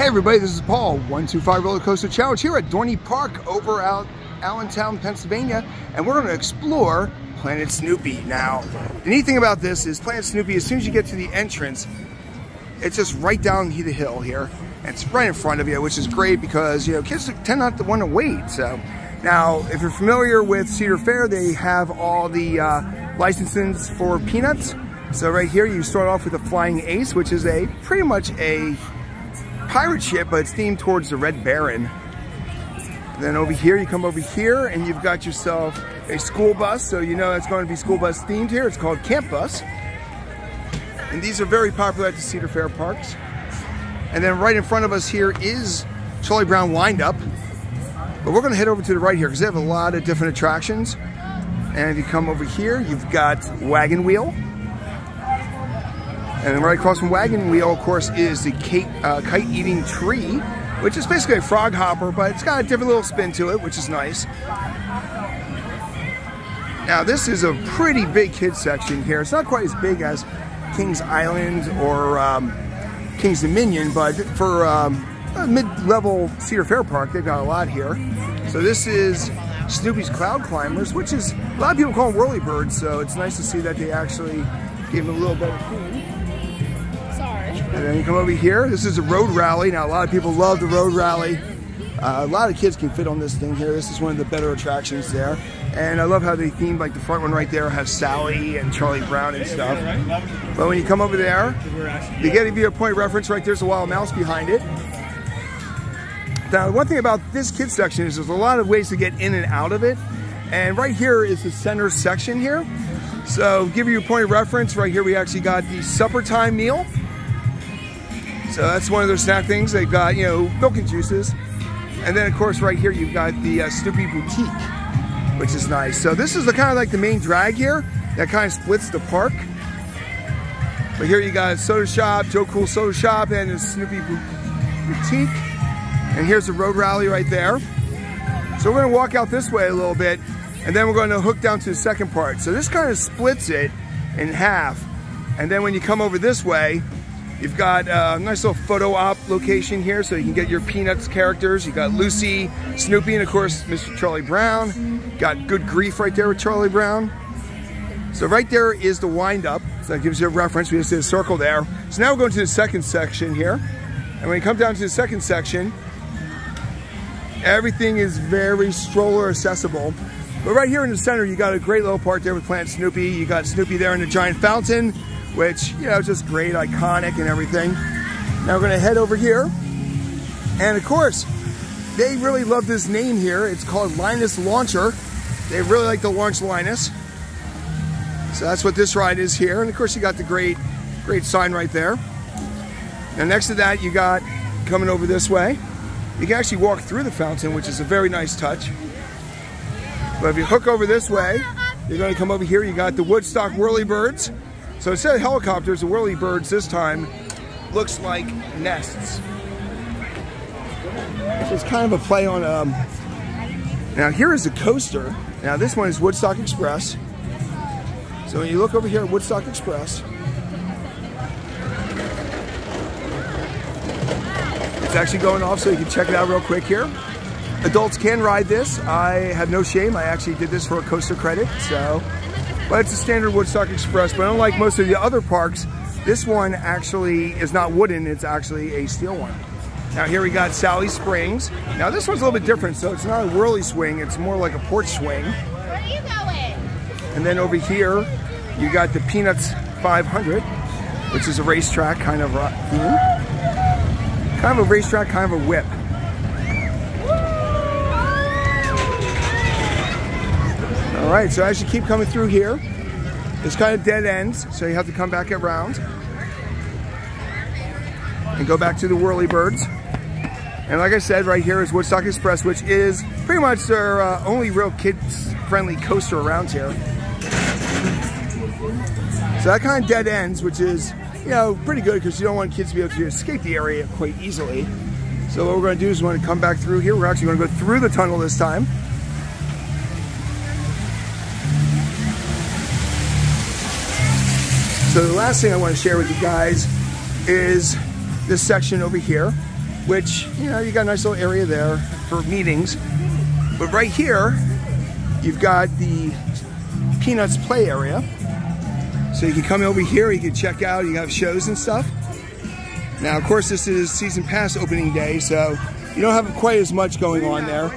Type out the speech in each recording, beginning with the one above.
Hey everybody, this is Paul, 125 Roller Coaster Challenge here at Dorney Park over out Allentown, Pennsylvania, and we're gonna explore Planet Snoopy. Now, the neat thing about this is Planet Snoopy, as soon as you get to the entrance, it's just right down the hill here, and it's right in front of you, which is great because, you know, kids tend not to want to wait, so. Now, if you're familiar with Cedar Fair, they have all the uh, licenses for Peanuts. So right here, you start off with the Flying Ace, which is a pretty much a pirate ship, but it's themed towards the Red Baron. Then over here, you come over here and you've got yourself a school bus. So you know it's going to be school bus themed here. It's called Camp Bus. And these are very popular at the Cedar Fair parks. And then right in front of us here is Charlie Brown Wind-Up. But we're gonna head over to the right here because they have a lot of different attractions. And if you come over here, you've got Wagon Wheel. And then right across from Wagon Wheel, of course, is the uh, kite-eating tree, which is basically a frog hopper, but it's got a different little spin to it, which is nice. Now, this is a pretty big kids section here. It's not quite as big as Kings Island or um, Kings Dominion, but for um, mid-level Cedar Fair Park, they've got a lot here. So this is Snoopy's Cloud Climbers, which is, a lot of people call them whirly birds, so it's nice to see that they actually gave them a little better food. And then you come over here. This is a road rally. Now, a lot of people love the road rally. Uh, a lot of kids can fit on this thing here. This is one of the better attractions there. And I love how they themed, like the front one right there has Sally and Charlie Brown and stuff. But when you come over there, you get a viewpoint reference. Right there's a wild mouse behind it. Now, one thing about this kids section is there's a lot of ways to get in and out of it. And right here is the center section here. So give you a point of reference, right here we actually got the supper time meal. So that's one of their snack things. They've got, you know, milk and juices. And then, of course, right here, you've got the uh, Snoopy Boutique, which is nice. So this is the kind of like the main drag here that kind of splits the park. But here you got Soda Shop, Joe Cool Soda Shop, and the Snoopy Boutique. And here's the road rally right there. So we're gonna walk out this way a little bit, and then we're gonna hook down to the second part. So this kind of splits it in half. And then when you come over this way, You've got uh, a nice little photo op location here so you can get your Peanuts characters. You've got Lucy, Snoopy, and of course, Mr. Charlie Brown. Got Good Grief right there with Charlie Brown. So right there is the wind up. So that gives you a reference. We just did a circle there. So now we're going to the second section here. And when you come down to the second section, everything is very stroller accessible. But right here in the center, you got a great little part there with Planet Snoopy. You got Snoopy there in the giant fountain which, you know, just great, iconic and everything. Now we're gonna head over here. And of course, they really love this name here. It's called Linus Launcher. They really like to launch Linus. So that's what this ride is here. And of course, you got the great, great sign right there. Now next to that, you got coming over this way. You can actually walk through the fountain, which is a very nice touch. But if you hook over this way, you're gonna come over here. You got the Woodstock Whirlybirds. So instead of helicopters, the whirly birds this time looks like nests. So it's kind of a play on, um, now here is a coaster. Now this one is Woodstock Express. So when you look over here at Woodstock Express, it's actually going off so you can check it out real quick here. Adults can ride this. I have no shame. I actually did this for a coaster credit, so but it's a standard Woodstock Express. But unlike most of the other parks, this one actually is not wooden, it's actually a steel one. Now here we got Sally Springs. Now this one's a little bit different, so it's not a whirly swing, it's more like a porch swing. Where are you going? And then over here, you got the Peanuts 500, which is a racetrack kind of theme. Kind of a racetrack, kind of a whip. All right, so as you keep coming through here, it's kind of dead ends, so you have to come back around and go back to the Whirly Birds. And like I said, right here is Woodstock Express, which is pretty much their uh, only real kids-friendly coaster around here. So that kind of dead ends, which is, you know, pretty good because you don't want kids to be able to escape the area quite easily. So what we're going to do is we're going to come back through here. We're actually going to go through the tunnel this time. So the last thing I want to share with you guys is this section over here, which, you know, you got a nice little area there for meetings. But right here, you've got the Peanuts play area. So you can come over here, you can check out, you have shows and stuff. Now, of course, this is season pass opening day, so you don't have quite as much going on there.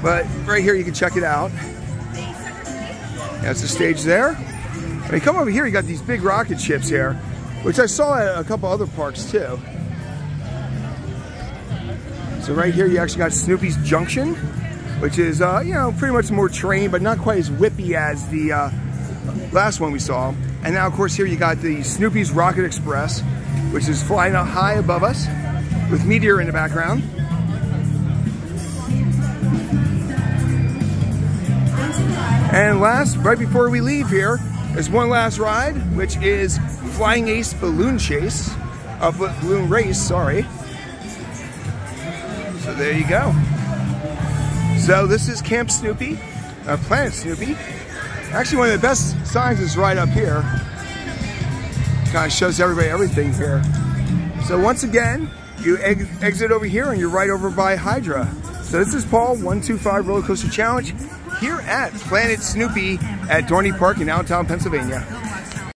But right here, you can check it out. That's the stage there. And you come over here, you got these big rocket ships here, which I saw at a couple other parks too. So right here, you actually got Snoopy's Junction, which is, uh, you know, pretty much more terrain, but not quite as whippy as the uh, last one we saw. And now, of course, here you got the Snoopy's Rocket Express, which is flying up high above us with Meteor in the background. And last, right before we leave here, is one last ride, which is Flying Ace Balloon Chase, uh, Balloon Race, sorry. So there you go. So this is Camp Snoopy, uh, Planet Snoopy. Actually, one of the best signs is right up here. Kind of shows everybody everything here. So once again, you ex exit over here and you're right over by Hydra. So this is Paul, 125 Roller Coaster Challenge here at Planet Snoopy at Dorney Park in Allentown Pennsylvania.